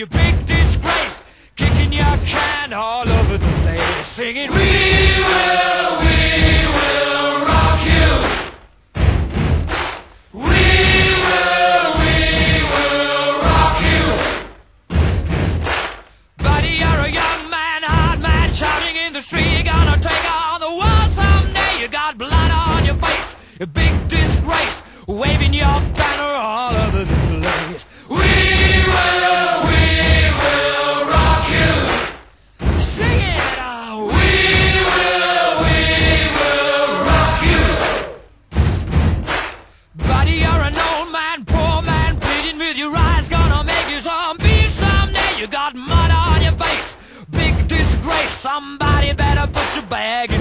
you big disgrace. Kicking your can all over the place, singing, We will, we will rock you. We will, we will rock you. Buddy, you're a young man, hard man, shouting in the street. Gonna take on the world someday. You got blood on your face, a big disgrace, waving your banner all over the place. Disgrace. Somebody better put your bag into